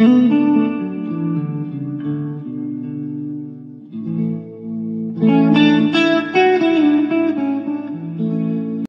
Mm-hmm.